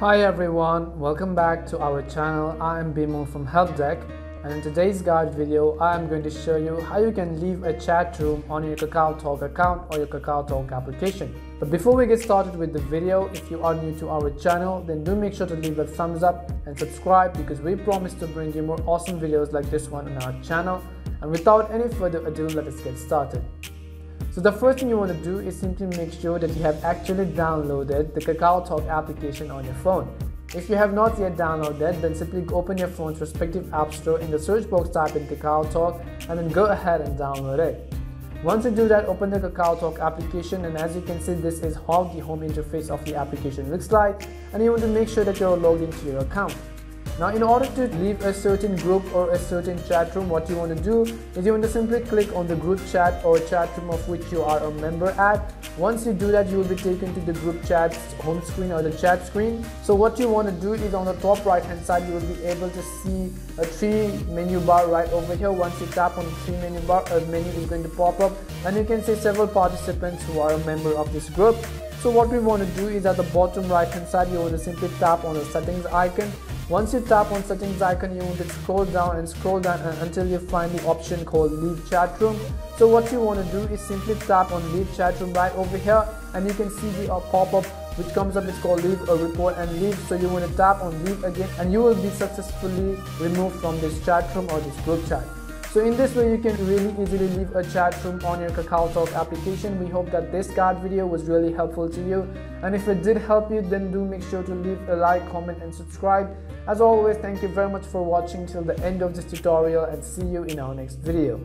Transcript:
Hi everyone, welcome back to our channel. I am Bimo from HelpDeck and in today's guide video I am going to show you how you can leave a chat room on your KakaoTalk account or your KakaoTalk application. But before we get started with the video, if you are new to our channel then do make sure to leave a thumbs up and subscribe because we promise to bring you more awesome videos like this one on our channel. And without any further ado, let us get started. So the first thing you want to do is simply make sure that you have actually downloaded the KakaoTalk application on your phone. If you have not yet downloaded, then simply open your phone's respective app store in the search box type in KakaoTalk and then go ahead and download it. Once you do that, open the KakaoTalk application and as you can see this is how the home interface of the application looks like and you want to make sure that you're logged into your account. Now in order to leave a certain group or a certain chat room, what you want to do is you want to simply click on the group chat or chat room of which you are a member at. Once you do that, you will be taken to the group chat's home screen or the chat screen. So what you want to do is on the top right hand side, you will be able to see a three menu bar right over here. Once you tap on the three menu bar, a menu is going to pop up and you can see several participants who are a member of this group. So what we want to do is at the bottom right hand side, you want to simply tap on the settings icon once you tap on settings icon, you want to scroll down and scroll down until you find the option called leave chat room. So what you want to do is simply tap on leave chat room right over here and you can see the uh, pop-up which comes up it's called leave a report and leave so you want to tap on leave again and you will be successfully removed from this chat room or this group chat. So in this way, you can really easily leave a chat room on your KakaoTalk application. We hope that this guide video was really helpful to you. And if it did help you, then do make sure to leave a like, comment and subscribe. As always, thank you very much for watching till the end of this tutorial and see you in our next video.